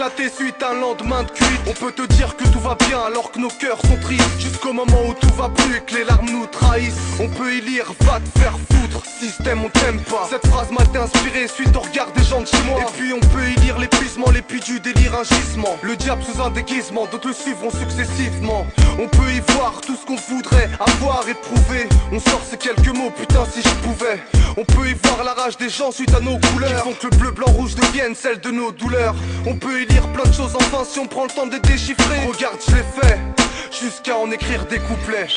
vaisseaux éclater suite lendemain de cuite. On peut te dire que tout va bien alors que nos cœurs sont tristes. Jusqu'au moment où tout va plus et que les larmes nous trahissent. On peut y lire va te faire foutre, système on t'aime pas. Cette phrase m'a été inspirée suite au regard des gens de chez moi. Et puis on peut y lire l'épuisement, les puits du délire, un gisement. Le diable sous un déguisement, d'autres le suivront successivement. On peut y voir tout ce qu'on voudrait avoir éprouvé. On sort ces quelques mots, putain si je pouvais. On peut y voir la rage des gens suite à nos couleurs. Qui font que le bleu, blanc, rouge devienne celle de nos douleurs. On peut y lire plein de choses enfin si on prend le temps de déchiffrer. Regarde, je l'ai fait. Jusqu'à en écrire des couplets.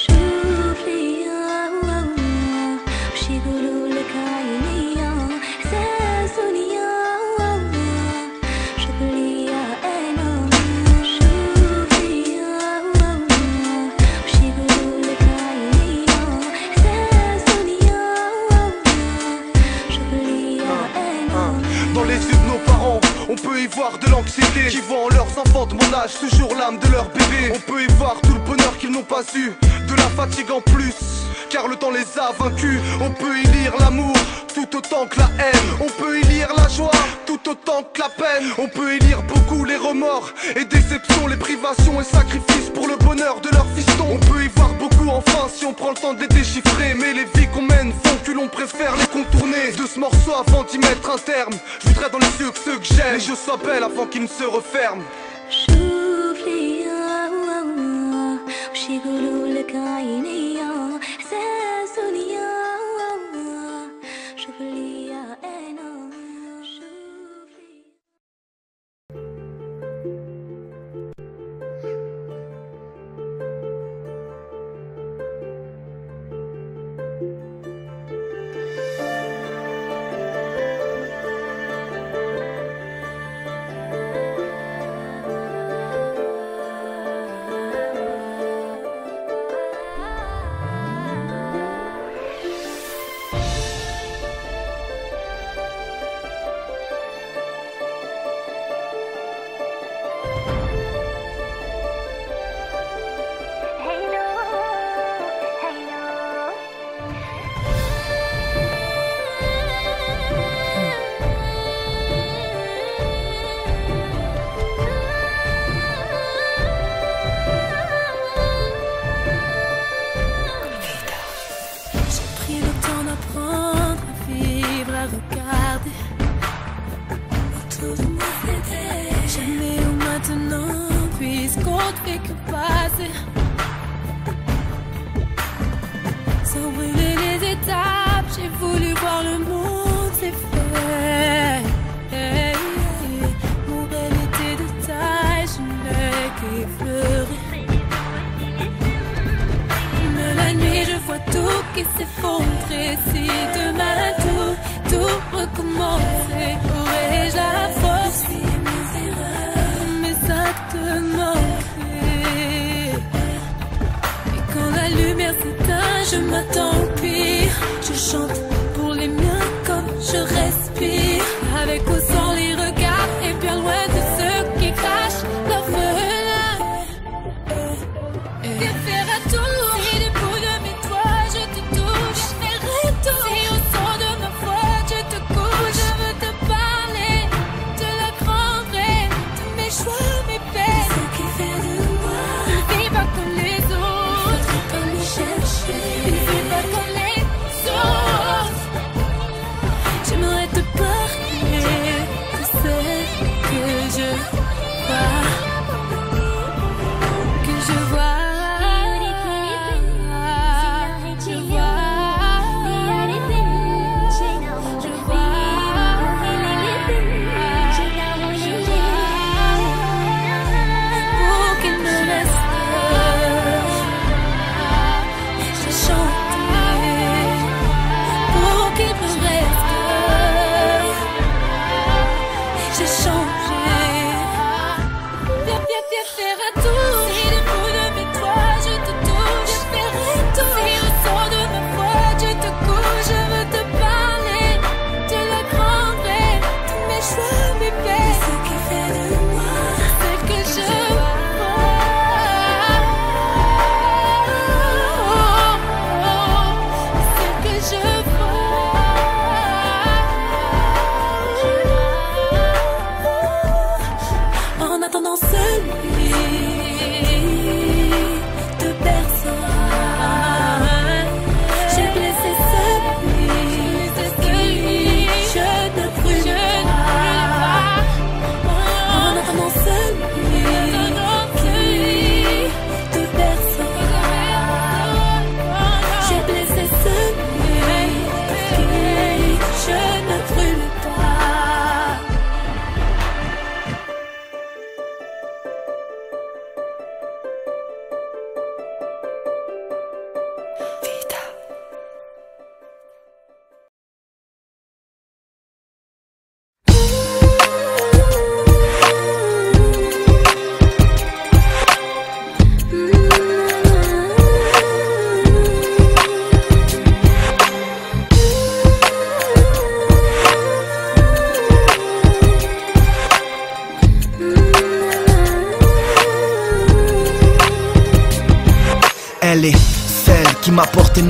On peut y voir de l'anxiété Qui en leurs enfants de mon âge toujours l'âme de leur bébé. On peut y voir tout le bonheur qu'ils n'ont pas eu De la fatigue en plus car le temps les a vaincus. On peut y lire l'amour tout autant que la haine. On peut y lire la joie tout autant que la peine. On peut y lire beaucoup les remords et déceptions Les privations et sacrifices pour le bonheur de leur fiston On peut y voir beaucoup enfin si on prend le temps de les ce morceau avant d'y mettre un terme Je voudrais dans les yeux que ceux que j'aime Les yeux soient belles avant qu'ils ne se referment شوفي وش يقولوا لك عيني ساسوني شغلي انا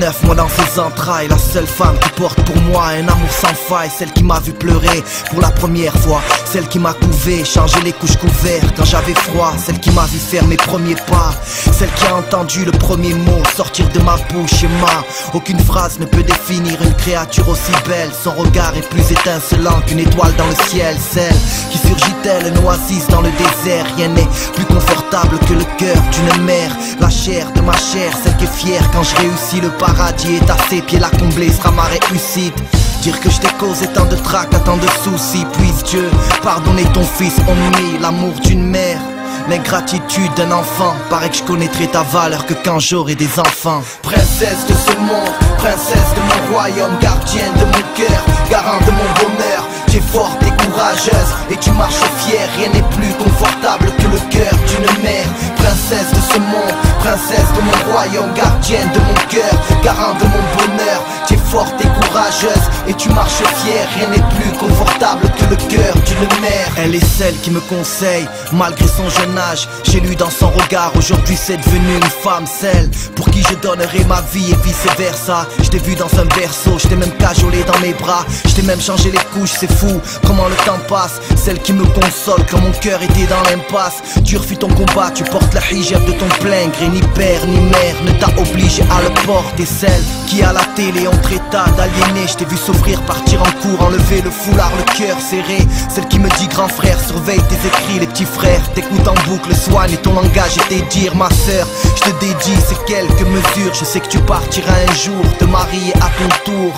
Neuf mois dans ses entrailles. La seule femme qui porte pour moi un amour sans faille Celle qui m'a vu pleurer pour la première fois Celle qui m'a couvé, changé les couches couvertes quand j'avais froid Celle qui m'a vu faire mes premiers pas Celle qui a entendu le premier mot sortir de ma bouche et ma Aucune phrase ne peut définir une créature aussi belle. Son regard est plus étincelant qu'une étoile dans le ciel Celle qui surgit telle une oasis dans le désert. Rien n'est plus confortable que le cœur d'une mère La chair de ma chair, celle qui est fière quand je réussis Le paradis est à ses pieds, la combler sera ma réussite. Dire que je t'ai causé tant de tracas, tant de soucis Puisse Dieu pardonner ton fils, on l'amour d'une mère. L'ingratitude d'un enfant Paraît que je connaîtrai ta valeur que quand j'aurai des enfants. Princesse de ce monde, princesse de mon royaume Gardienne de mon cœur, garant de mon bonheur Tu es forte et courageuse et tu marches fière Rien n'est plus confortable que le cœur d'une mère. Princesse de ce monde, princesse de mon royaume Gardienne de mon cœur, garant de mon bonheur. Tu es forte et courageuse et tu marches fière Rien n'est plus confortable que le cœur d'une mère. Elle est celle qui me conseille malgré son jeune âge. J'ai lu dans son regard aujourd'hui c'est devenu une femme Celle pour qui je donnerai ma vie et vice versa Je t'ai vu dans un berceau, je t'ai même cajolé dans mes bras. Je t'ai même changé les couches, c'est fou comment le temps passe. Celle qui me console quand mon cœur était dans l'impasse. Tu refus ton combat, tu portes la hijab de ton plein gré Ni père ni mère ne t'a obligé à le porter. Celle qui à la télé on traita d'aliéné Je t'ai vu souffrir, partir en cours, enlever le foulard, le cœur serré. Celle qui me dit grand frère, surveille tes écrits, les petits frères. T'écoutes en boucle, soigne ton langage et tes dires Ma sœur, je te dédie ces quelques mesures. Je sais que tu partiras un jour, te marier à ton tour.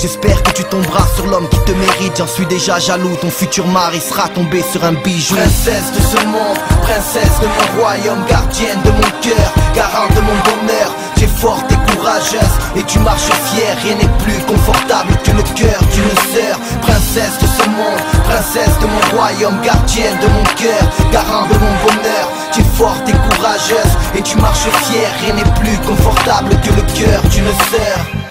J'espère que tu tomberas sur l'homme qui te mérite. J'en suis déjà jaloux, ton futur mari sera tombé sur un bijou. Princesse de ce monde, princesse de mon royaume Gardienne de mon cœur, garant de mon bonheur. Tu es forte et courageuse et tu marches fière. Rien n'est plus confortable que le cœur d'une sœur. Princesse de ce monde, princesse de mon royaume Gardienne de mon cœur, garant de mon bonheur. Tu es forte et courageuse et tu marches fière. Rien n'est plus confortable que le cœur d'une sœur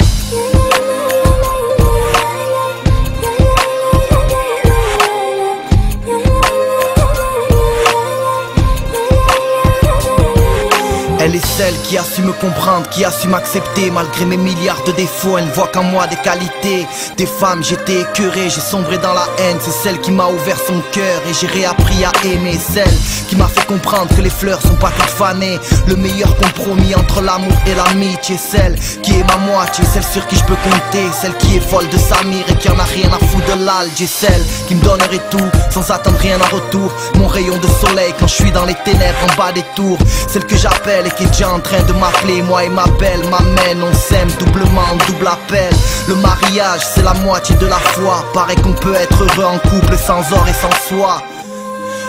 Elle est celle qui a su me comprendre, qui a su m'accepter Malgré mes milliards de défauts, elle ne voit qu'en moi des qualités. Des femmes, j'étais écœuré, j'ai sombré dans la haine. C'est celle qui m'a ouvert son cœur et j'ai réappris à aimer. Celle qui m'a fait comprendre que les fleurs sont pas toutes fanées Le meilleur compromis entre l'amour et l'amitié. Celle qui est ma moitié, celle sur qui je peux compter. Celle qui est folle de Samir et qui en a rien à foutre de l'Alger Celle qui me donnerait tout sans attendre rien en retour. Mon rayon de soleil quand je suis dans les ténèbres en bas des tours. Celle que j'appelle et qui est déjà en train de m'appeler. Moi et ma belle m'amène, on s'aime doublement, double appel. Le mariage c'est la moitié de la foi. Paraît qu'on peut être heureux en couple sans or et sans soi.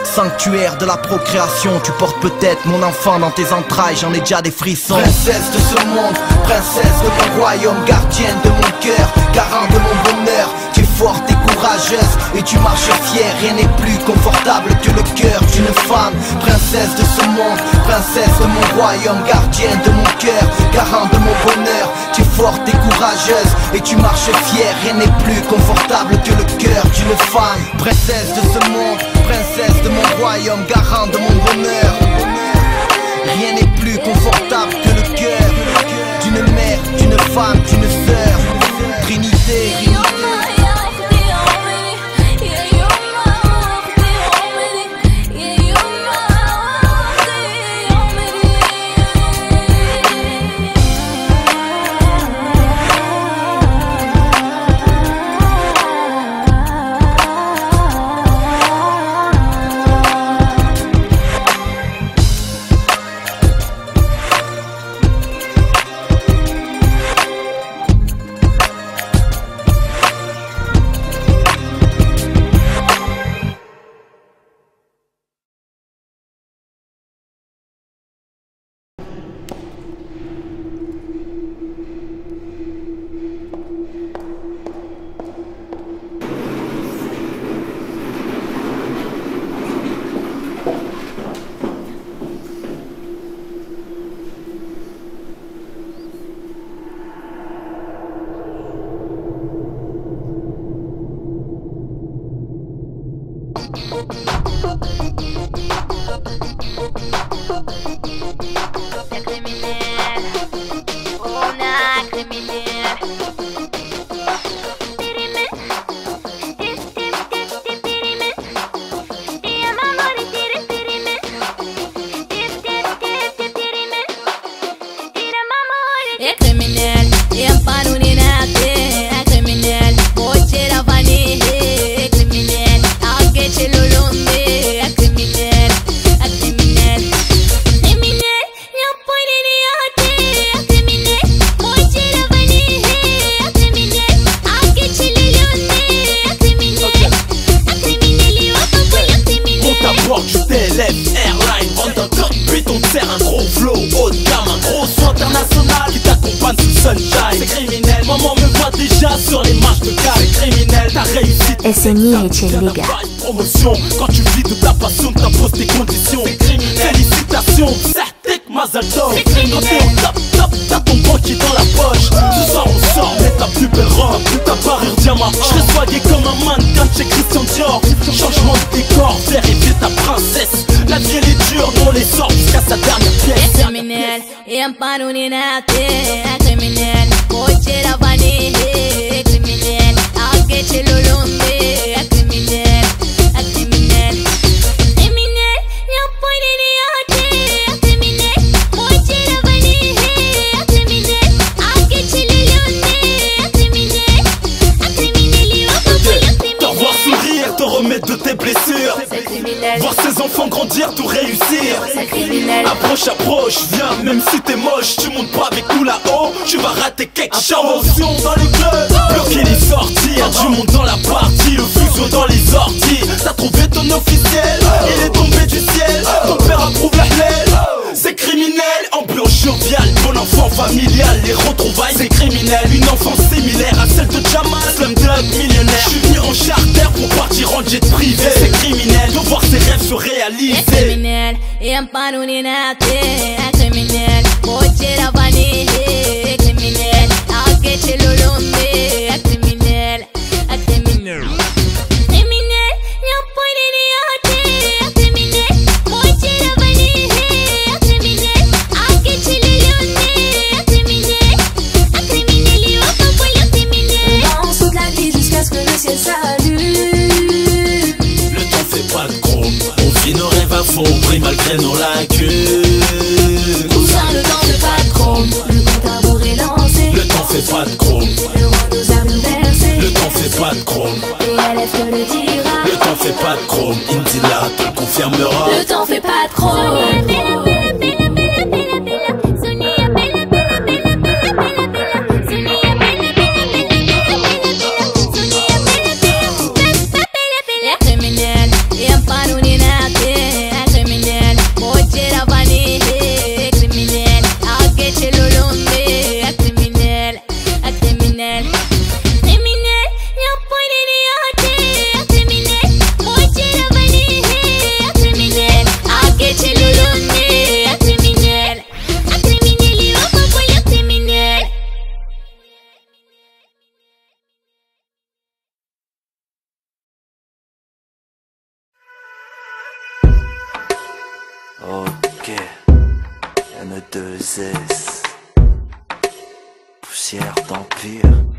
Sanctuaire de la procréation, tu portes peut-être mon enfant dans tes entrailles, j'en ai déjà des frissons. Princesse de ce monde, princesse de mon royaume, gardienne de mon cœur, garant de mon bonheur, forte et courageuse et tu marches fière, rien n'est plus confortable que le cœur d'une femme. Princesse de ce monde, princesse de mon royaume, gardienne de mon cœur, garant de mon bonheur, tu es forte et courageuse et tu marches fière, rien n'est plus confortable que le cœur d'une femme. Princesse de ce monde, princesse de mon royaume, garant de mon bonheur. Rien n'est plus confortable que le cœur d'une mère, d'une femme, d'une sœur. Trinité, c'est légal. Promotion, quand tu vis de ta passion, t'imposes tes conditions. Félicitations, Certec Mazalto. Quand t'es au top, top, t'as ton banquier dans la poche. Ce soir, on sort, mets ta plus belle robe, ta parure diamant. J'serai soigné comme un mannequin chez Christian Dior. Changement de décor, faire éviter ta princesse. La vie, elle est dure, on les sort jusqu'à sa dernière pièce. Et un Poussière d'empire.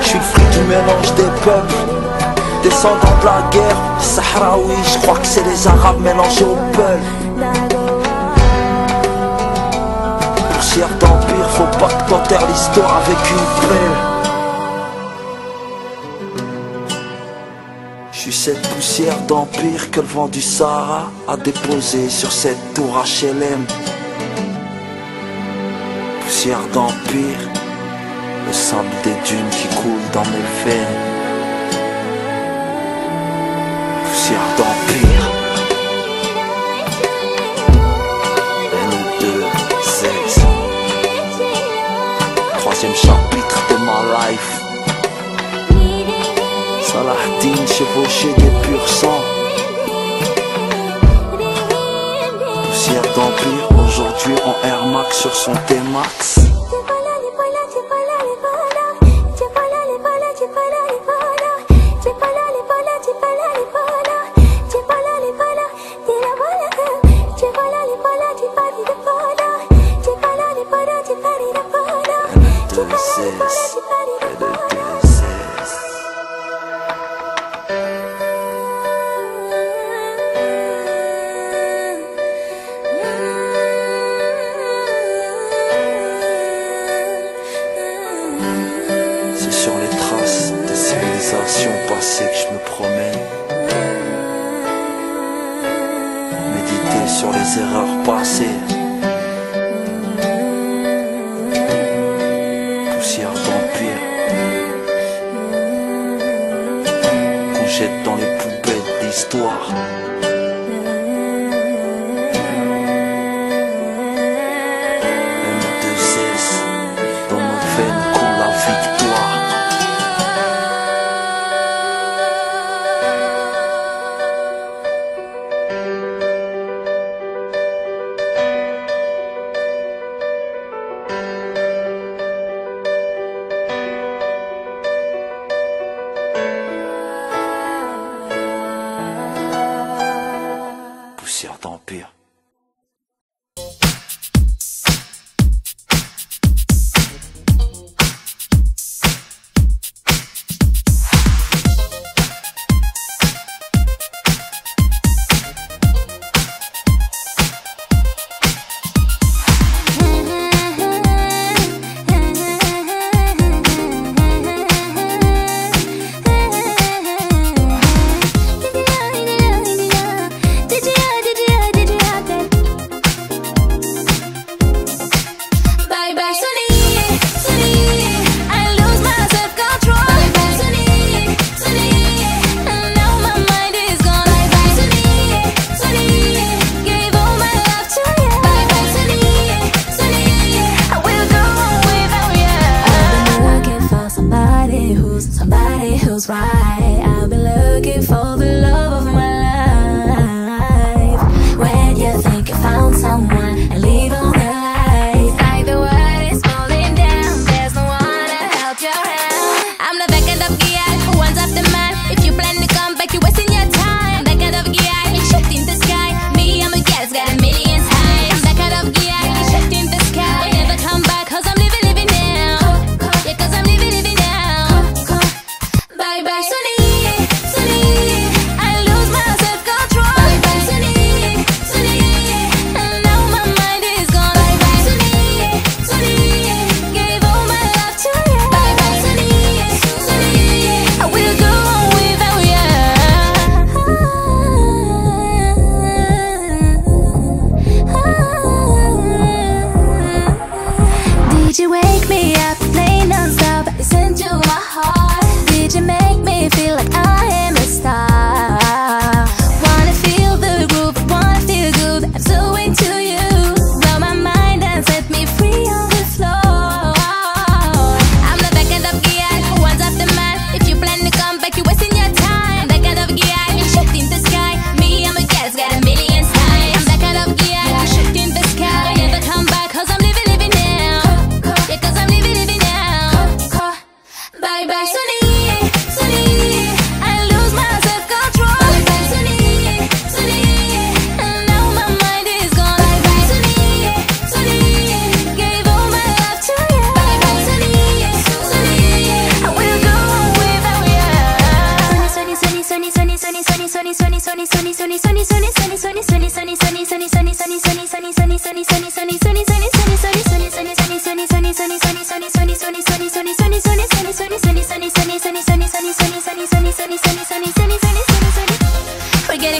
Je suis le fruit du mélange des peuples. Descendant de la guerre, Sahraoui, je crois que c'est les Arabes mélangés au peuple. Poussière d'empire, faut pas que t'enterres l'histoire avec une plaie. Je suis cette poussière d'empire que le vent du Sahara a déposée sur cette tour HLM poussière d'empire, le sable des dunes qui coule dans mes veines. Poussière d'empire. N2Z. Troisième chapitre de ma life. Salah chevauché des purs sangs. Aujourd'hui en Air Max sur son T-Max erreurs passées. Poussière d'empire qu'on jette dans les poubelles d'histoire.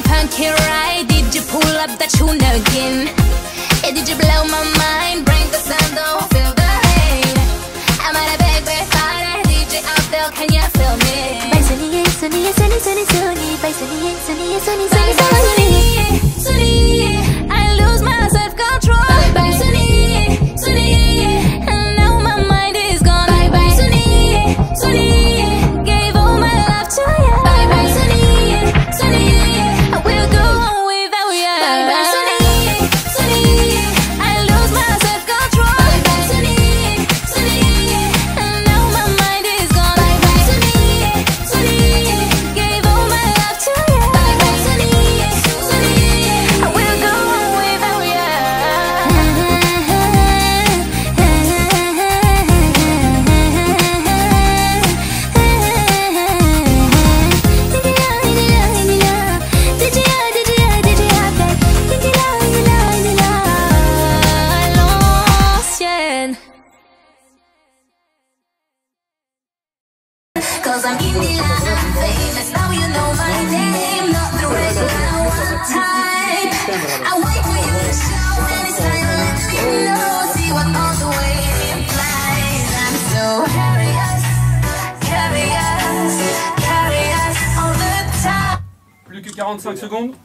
my ride, Did you pull up the tune again? Hey, did you blow my mind? Bring the sun, don't feel the rain I'm at a big, big party DJ up there, can you feel me? Bye, sunny, sunny, sunny, sunny, sunny Bye, sunny, sunny, sunny, sunny, sunny, sunny 45 secondes.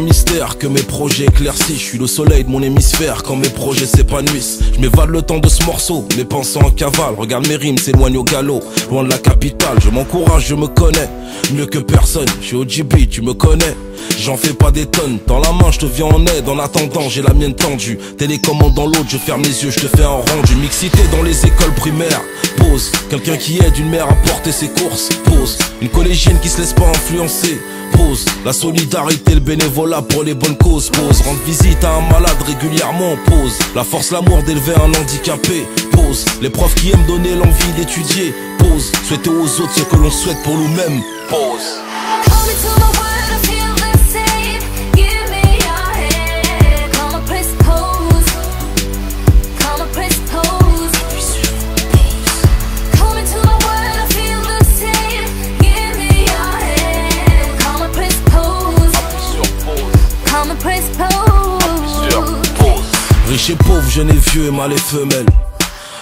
Mystère que mes projets éclaircissent. Je suis le soleil de mon hémisphère quand mes projets s'épanouissent. Je m'évade le temps de ce morceau, mes pensées en cavale. Regarde mes rimes s'éloignent au galop, loin de la capitale. Je m'encourage, je me connais mieux que personne. Je suis OGB, tu me connais. J'en fais pas des tonnes, dans la main je te viens en aide En attendant j'ai la mienne tendue Télécommande dans l'autre, je ferme les yeux, je te fais un rendu Mixité dans les écoles primaires Pause, quelqu'un qui aide une mère à porter ses courses Pause, une collégienne qui se laisse pas influencer La solidarité, le bénévolat pour les bonnes causes Pause, rendre visite à un malade régulièrement Pause, la force, l'amour d'élever un handicapé Pause, les profs qui aiment donner l'envie d'étudier Pause, souhaiter aux autres ce que l'on souhaite pour nous-mêmes Pause Et pauvre, jeune et vieux, mâle et femelle.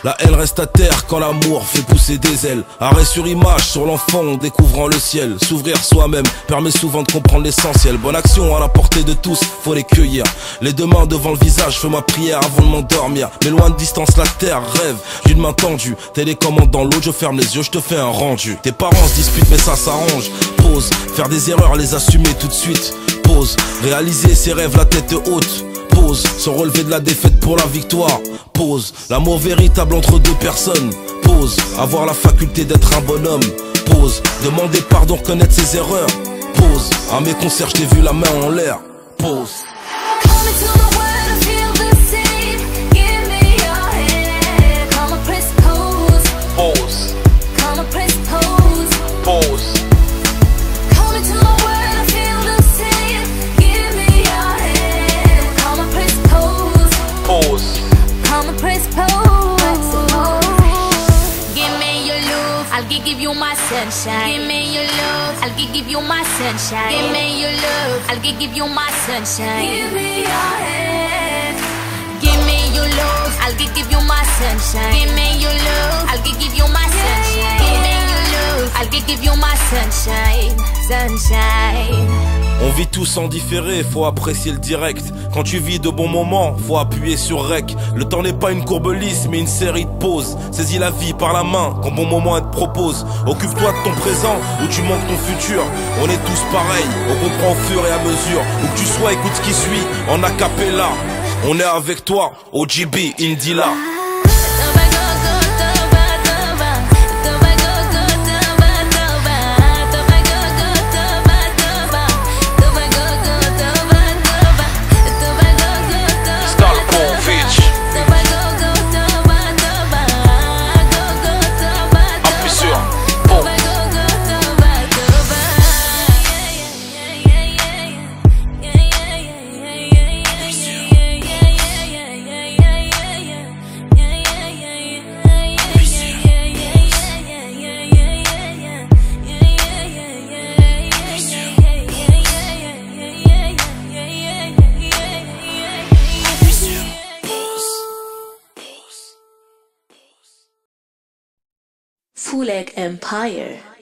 La haine reste à terre quand l'amour fait pousser des ailes. Arrêt sur image sur l'enfant en découvrant le ciel. S'ouvrir soi-même permet souvent de comprendre l'essentiel. Bonne action à la portée de tous, faut les cueillir. Les deux mains devant le visage, fais ma prière avant de m'endormir. Mais loin de distance, la terre rêve d'une main tendue. Télécommande dans l'autre, je ferme les yeux, je te fais un rendu. Tes parents se disputent, mais ça s'arrange. Pause, faire des erreurs, les assumer tout de suite. Pause, réaliser ses rêves, la tête haute. Pause, se relever de la défaite pour la victoire. Pause, l'amour véritable entre deux personnes. Pause, avoir la faculté d'être un bonhomme. Pause, demander pardon, reconnaître ses erreurs. Pause, à mes concerts, je t'ai vu la main en l'air. Pause. Sunshine. Give me your love, I'll gi- give you my sunshine. Give me your love, I'll gi- give you my sunshine. Give me your hand. Give me your love, I'll gi- give you my sunshine. Give me your love, I'll gi- give you my sunshine. Give me your love, I'll gi- give you my sunshine. sunshine. On vit tous en différé, faut apprécier le direct. Quand tu vis de bons moments, faut appuyer sur rec. Le temps n'est pas une courbe lisse, mais une série de pauses. Saisis la vie par la main quand bon moment elle te propose. Occupe-toi de ton présent ou tu manques ton futur. On est tous pareils, on comprend au fur et à mesure. Où que tu sois, écoute ce qui suit en acapella. On est avec toi, OGB, Indila. Gulag Empire.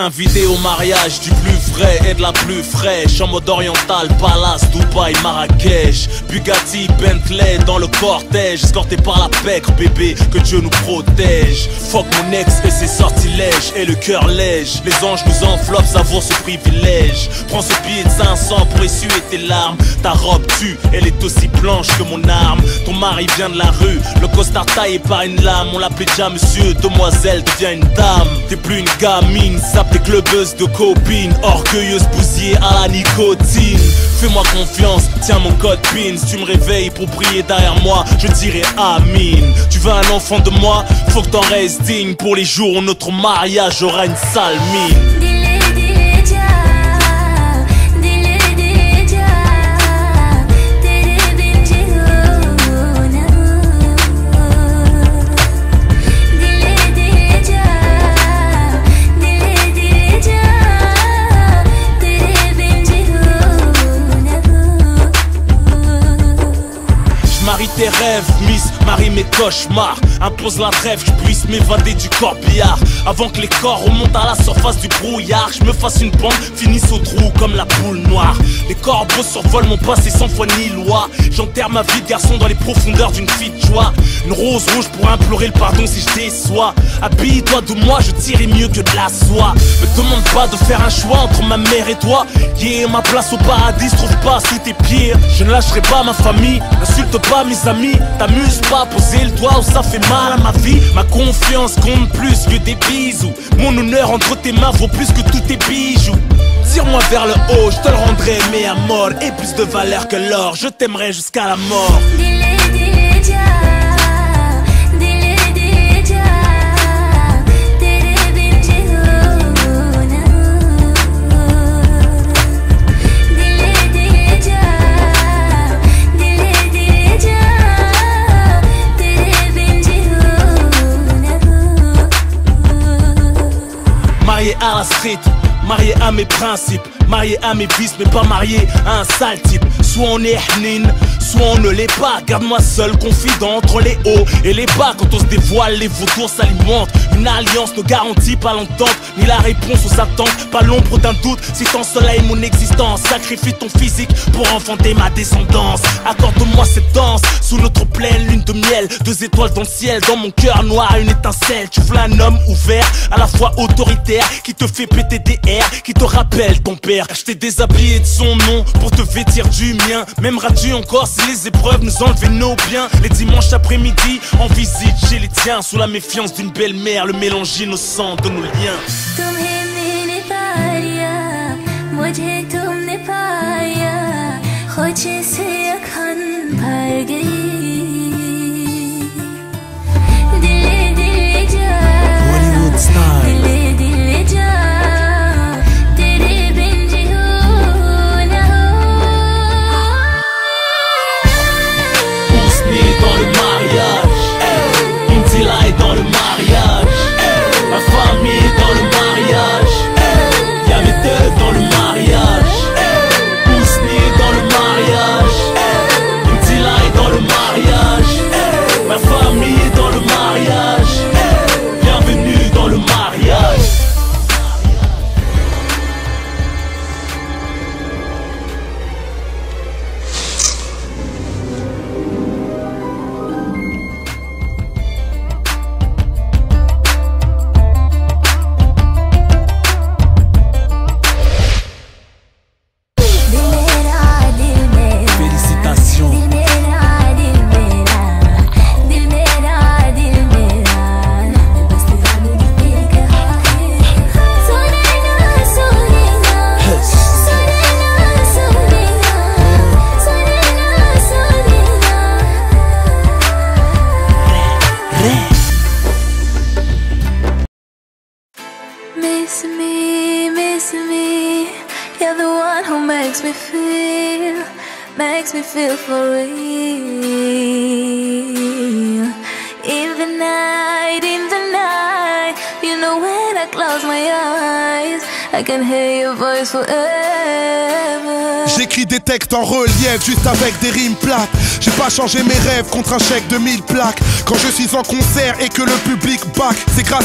Invité au mariage du plus vrai et de la plus fraîche. En mode oriental, Palace, Dubaï, Marrakech. Bugatti, Bentley dans le cortège. Escorté par la pègre, bébé, que Dieu nous protège. Fuck mon ex et ses sortilèges. Et le cœur lège, les anges nous enveloppent, savoure ce privilège. Prends ce billet de 500 pour essuyer tes larmes. Ta robe tue, elle est aussi blanche que mon arme. Ton mari vient de la rue, le costard taillé par une lame. On l'appelait déjà monsieur, demoiselle devient une dame. T'es plus une gamine, Sape des clubeuses de copines Orgueilleuse bousillée à la nicotine. Fais-moi confiance, tiens mon code PIN. Si tu me réveilles pour prier derrière moi Je dirai Amin. Tu veux un enfant de moi? Faut que t'en restes digne. Pour les jours où notre mariage aura une sale mine cauchemars Impose la trêve, je puisse m'évader du corbillard. Avant que les corps remontent à la surface du brouillard Je me fasse une bande, finisse au trou comme la poule noire. Les corbeaux survolent mon passé sans foi ni loi. J'enterre ma vie de garçon dans les profondeurs d'une fille de joie. Une rose rouge pour implorer le pardon si je déçois. Habille-toi de moi, je tirerai mieux que de la soie. Me demande pas de faire un choix entre ma mère et toi. Yeah, ma place au paradis se trouve pas sous tes pieds. Je ne lâcherai pas ma famille, n'insulte pas mes amis. T'amuse pas, poser le doigt où ça fait mal à ma vie. Ma confiance compte plus que des bisous. Mon honneur entre tes mains vaut plus que tous tes bijoux. Tire-moi vers le haut, je te le rendrai mais à mort. Et plus de valeur que l'or, je t'aimerai jusqu'à la mort Marié à mes principes Marié à mes vices mais pas marié à un sale type. Soit on est hnin, soit on ne l'est pas. Garde-moi seul, confident entre les hauts et les bas. Quand on se dévoile, les vautours s'alimentent Une alliance ne garantit pas l'entente, ni la réponse aux attentes. Pas l'ombre d'un doute si ton soleil mon existence. Sacrifie ton physique pour enfanter ma descendance. Accorde-moi cette danse sous notre pleine lune de miel. Deux étoiles dans le ciel, dans mon cœur noir, une étincelle. Tu veux un homme ouvert, à la fois autoritaire, qui te fait péter des airs, qui te rappelle ton père. Je t'ai déshabillé de son nom pour te vêtir du mien. M'aimeras-tu encore si les épreuves nous enlevaient nos biens Les dimanches après-midi, en visite chez les tiens, sous la méfiance d'une belle-mère, le mélange innocent de nos liens. Hollywood style.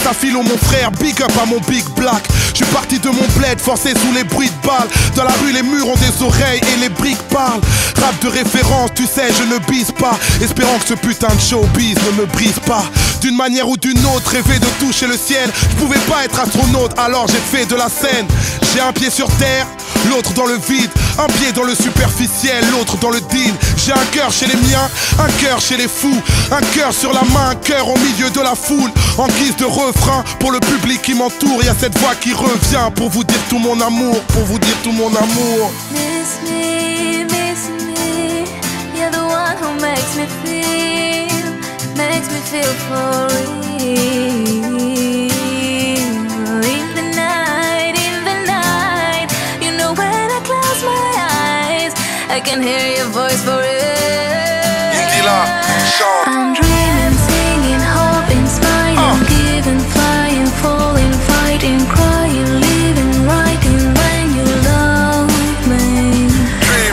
Grâce à Philo mon frère, big up à mon big black. Je suis parti de mon bled forcé sous les bruits de balles Dans la rue les murs ont des oreilles et les briques parlent. Rap de référence tu sais je ne bise pas. Espérant que ce putain de showbiz ne me brise pas. D'une manière ou d'une autre rêver de toucher le ciel. Je pouvais pas être astronaute alors j'ai fait de la scène. J'ai un pied sur terre l'autre dans le vide, un pied dans le superficiel, l'autre dans le deal. J'ai un cœur chez les miens, un cœur chez les fous, un cœur sur la main, un cœur au milieu de la foule, en guise de refrain pour le public qui m'entoure. Y a cette voix qui revient pour vous dire tout mon amour, pour vous dire tout mon amour. Can hear your voice forever. I'm dreaming, singing, hoping, smiling, giving, flying, falling, fighting, crying, living, writing when you love me.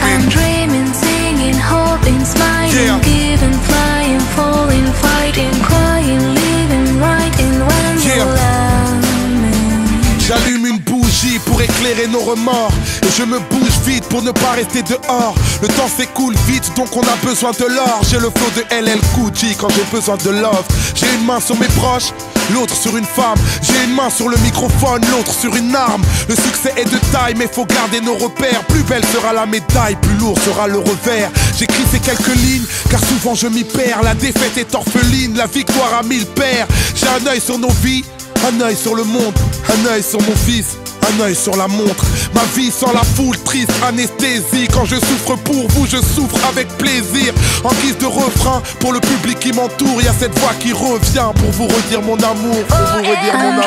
I'm dreaming, singing, hoping, smiling, Yeah. giving, flying, falling, fighting, crying, living, writing when you love me. J'allume une bougie pour éclairer nos remords Et je me bouge vite pour ne pas rester dehors Le temps s'écoule vite donc on a besoin de l'or J'ai le flow de LL J quand j'ai besoin de love J'ai une main sur mes proches L'autre sur une femme, j'ai une main sur le microphone, l'autre sur une arme. Le succès est de taille, mais faut garder nos repères. Plus belle sera la médaille, plus lourd sera le revers. J'écris ces quelques lignes, car souvent je m'y perds. La défaite est orpheline, la victoire a mille pères. J'ai un œil sur nos vies, un œil sur le monde, un œil sur mon fils, un œil sur la montre. Ma vie sans la foule, triste anesthésie. Quand je souffre pour vous, je souffre avec plaisir. En guise de refrain, pour le public qui m'entoure, il y a cette voix qui revient pour vous redire mon amour, pour vous redire mon amour.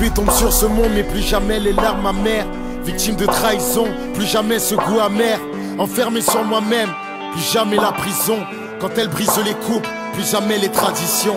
Pluie tombe sur ce monde, mais plus jamais les larmes amères. Victime de trahison, plus jamais ce goût amer. Enfermé sur moi-même, plus jamais la prison. Quand elle brise les coupes, plus jamais les traditions.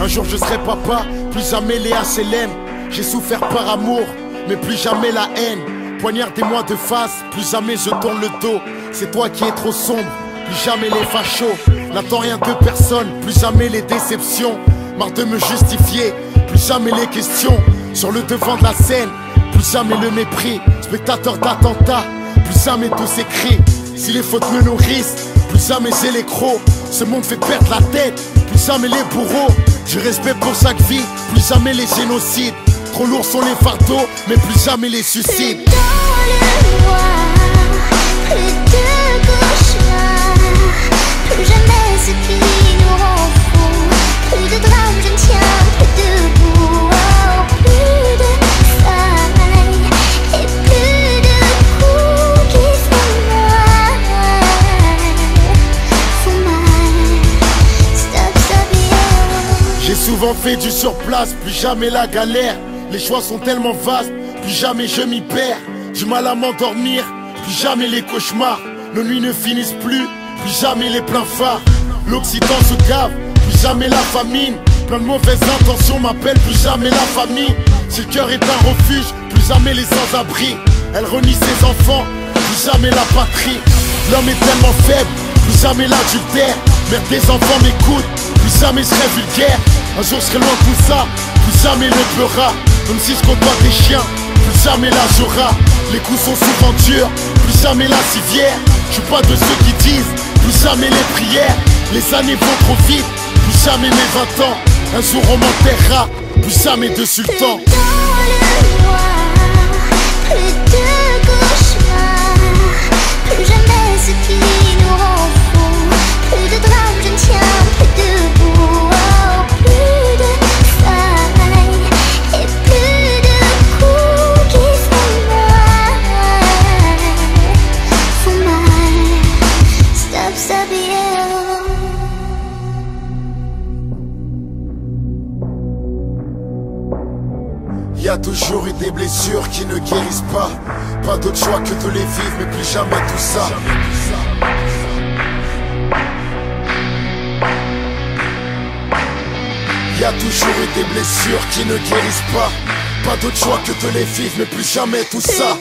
Un jour je serai papa, plus jamais les HLM. J'ai souffert par amour, mais plus jamais la haine. Poignardez-moi de face, plus jamais je tourne le dos. C'est toi qui es trop sombre, plus jamais les fachos. N'attends rien de personne, plus jamais les déceptions. Marre de me justifier, plus jamais les questions. Sur le devant de la scène, plus jamais le mépris. Spectateur d'attentat, plus jamais tous ces cris. Si les fautes me nourrissent, plus jamais j'ai les crocs. Ce monde fait perdre la tête, plus jamais les bourreaux. Du respect pour chaque vie, plus jamais les génocides. Trop lourds sont les fardeaux, mais plus jamais les suicides. Souvent fait du surplace, plus jamais la galère. Les choix sont tellement vastes, plus jamais je m'y perds. Du mal à m'endormir, plus jamais les cauchemars. Nos nuits ne finissent plus, plus jamais les pleins phares. L'Occident se gave, plus jamais la famine. Plein de mauvaises intentions m'appellent, plus jamais la famille. Si le cœur est un refuge, plus jamais les sans-abri. Elle renie ses enfants, plus jamais la patrie. L'homme est tellement faible, plus jamais l'adultère. Mère des enfants m'écoute, plus jamais je serai vulgaire. Un jour je serai loin de ça, plus jamais le pleura. Même si je côtoie des chiens, plus jamais la jouera. Les coups sont souvent durs, plus jamais la civière. Je suis pas de ceux qui disent, plus jamais les prières. Les années vont trop vite, plus jamais mes 20 ans. Un jour on m'enterrera, plus jamais de sultan. Dans le plus jamais ce qui nous plus de drames, je ne toujours eu des blessures qui ne guérissent pas. Pas d'autre choix que de les vivre, mais plus jamais tout ça. Y a toujours eu des blessures qui ne guérissent pas. Pas d'autre choix que de les vivre, mais plus jamais tout ça.